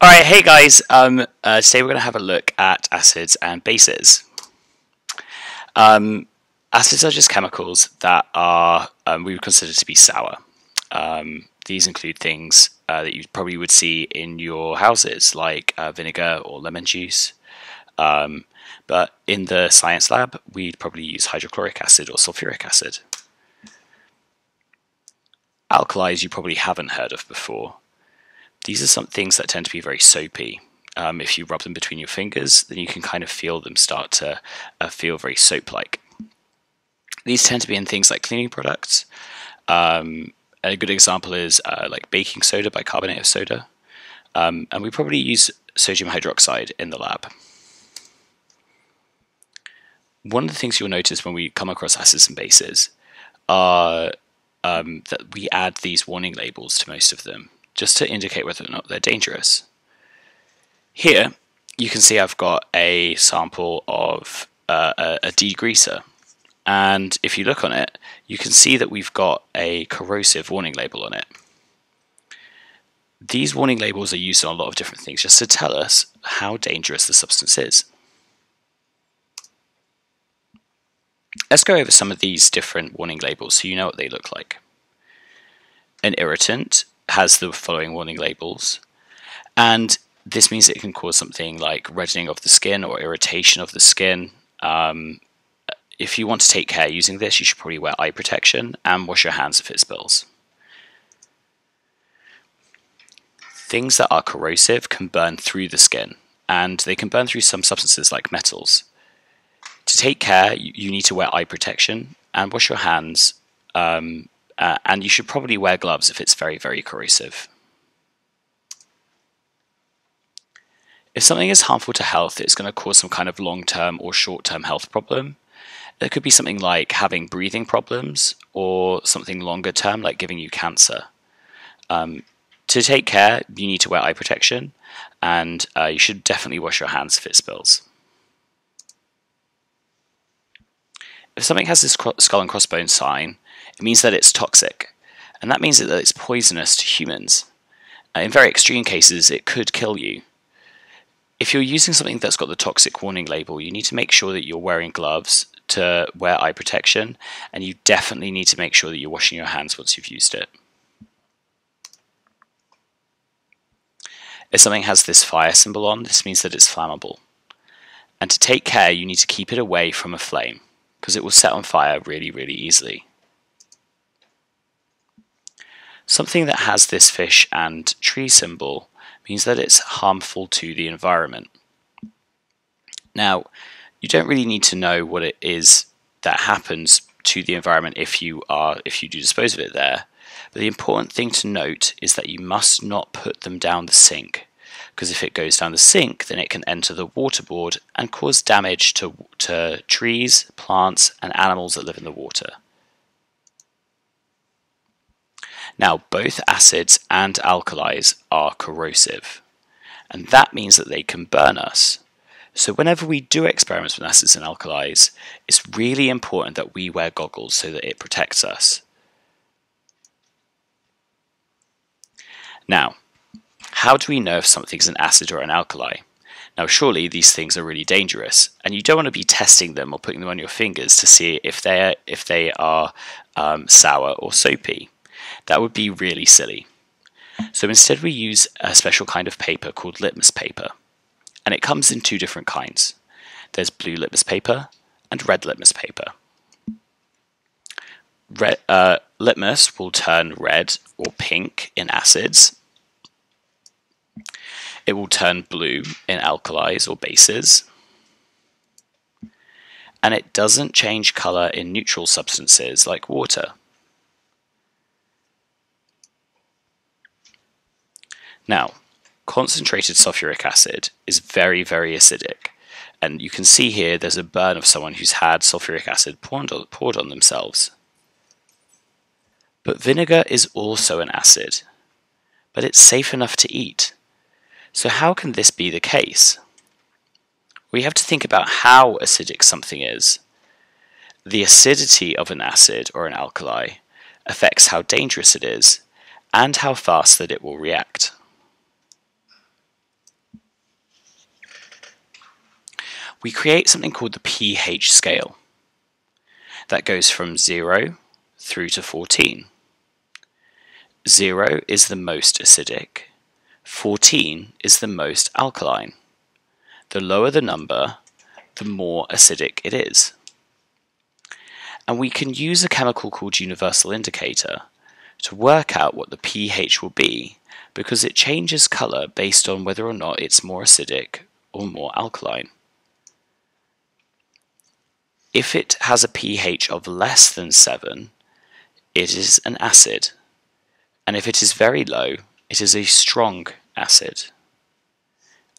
Alright, hey guys, um, uh, today we're going to have a look at acids and bases. Um, acids are just chemicals that are um, we would consider to be sour. Um, these include things uh, that you probably would see in your houses, like uh, vinegar or lemon juice. Um, but in the science lab, we'd probably use hydrochloric acid or sulfuric acid. Alkalis you probably haven't heard of before. These are some things that tend to be very soapy. Um, if you rub them between your fingers, then you can kind of feel them start to uh, feel very soap-like. These tend to be in things like cleaning products. Um, a good example is uh, like baking soda, bicarbonate of soda. Um, and we probably use sodium hydroxide in the lab. One of the things you'll notice when we come across acids and bases are um, that we add these warning labels to most of them just to indicate whether or not they're dangerous. Here you can see I've got a sample of uh, a, a degreaser and if you look on it you can see that we've got a corrosive warning label on it. These warning labels are used on a lot of different things just to tell us how dangerous the substance is. Let's go over some of these different warning labels so you know what they look like. An irritant has the following warning labels, and this means it can cause something like reddening of the skin or irritation of the skin. Um, if you want to take care using this, you should probably wear eye protection and wash your hands if it spills. Things that are corrosive can burn through the skin, and they can burn through some substances like metals. To take care, you, need to wear eye protection and wash your hands um, uh, and you should probably wear gloves if it's very, very corrosive. If something is harmful to health, it's going to cause some kind of long-term or short-term health problem. It could be something like having breathing problems or something longer term like giving you cancer. Um, to take care, you need to wear eye protection and uh, you should definitely wash your hands if it spills. If something has this skull and crossbones sign, it means that it's toxic, and that means that it's poisonous to humans. Uh, in very extreme cases, it could kill you. If you're using something that's got the toxic warning label, you need to make sure that you're wearing gloves to wear eye protection, and you definitely need to make sure that you're washing your hands once you've used it. If something has this fire symbol on, this means that it's flammable. And to take care, you need to keep it away from a flame, because it will set on fire really, really easily. Something that has this fish and tree symbol means that it's harmful to the environment. Now, you don't really need to know what it is that happens to the environment if you are if you do dispose of it there. But the important thing to note is that you must not put them down the sink because if it goes down the sink then it can enter the waterboard and cause damage to, to trees, plants and animals that live in the water. Now, both acids and alkalis are corrosive, and that means that they can burn us. So whenever we do experiments with acids and alkalis, it's really important that we wear goggles so that it protects us. Now, how do we know if something's an acid or an alkali? Now, surely these things are really dangerous, and you don't want to be testing them or putting them on your fingers to see if they are, if they are um, sour or soapy. That would be really silly. So instead we use a special kind of paper called litmus paper. And it comes in two different kinds. There's blue litmus paper and red litmus paper. Red, uh, litmus will turn red or pink in acids. It will turn blue in alkalis or bases. And it doesn't change color in neutral substances like water. Now, concentrated sulfuric acid is very, very acidic. And you can see here there's a burn of someone who's had sulfuric acid poured on, poured on themselves. But vinegar is also an acid, but it's safe enough to eat. So how can this be the case? We have to think about how acidic something is. The acidity of an acid or an alkali affects how dangerous it is and how fast that it will react. We create something called the pH scale. That goes from 0 through to 14. 0 is the most acidic, 14 is the most alkaline. The lower the number, the more acidic it is. And we can use a chemical called universal indicator to work out what the pH will be because it changes colour based on whether or not it's more acidic or more alkaline. If it has a pH of less than 7, it is an acid, and if it is very low, it is a strong acid.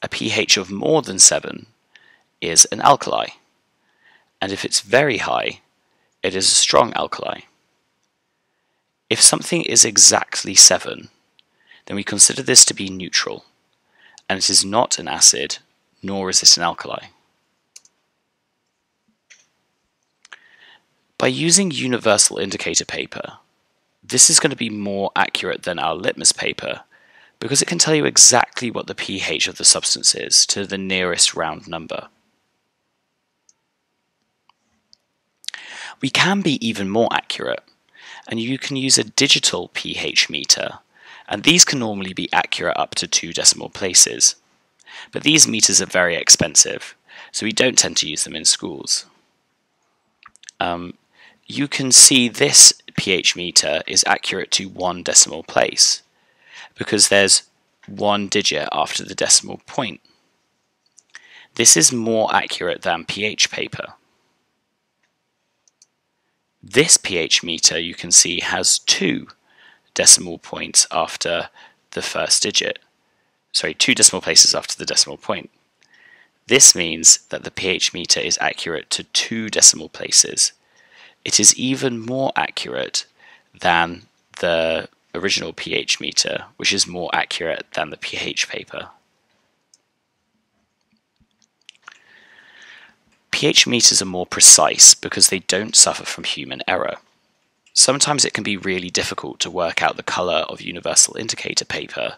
A pH of more than 7 is an alkali, and if it's very high, it is a strong alkali. If something is exactly 7, then we consider this to be neutral, and it is not an acid, nor is it an alkali. By using universal indicator paper, this is going to be more accurate than our litmus paper because it can tell you exactly what the pH of the substance is to the nearest round number. We can be even more accurate, and you can use a digital pH meter, and these can normally be accurate up to two decimal places. But these meters are very expensive, so we don't tend to use them in schools. Um, you can see this pH meter is accurate to one decimal place because there's one digit after the decimal point. This is more accurate than pH paper. This pH meter you can see has two decimal points after the first digit. Sorry, two decimal places after the decimal point. This means that the pH meter is accurate to two decimal places. It is even more accurate than the original pH meter, which is more accurate than the pH paper. pH meters are more precise because they don't suffer from human error. Sometimes it can be really difficult to work out the colour of universal indicator paper,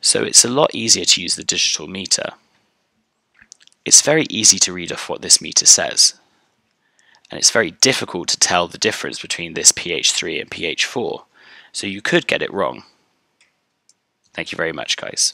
so it's a lot easier to use the digital meter. It's very easy to read off what this meter says, and it's very difficult to tell the difference between this pH 3 and pH 4, so you could get it wrong. Thank you very much, guys.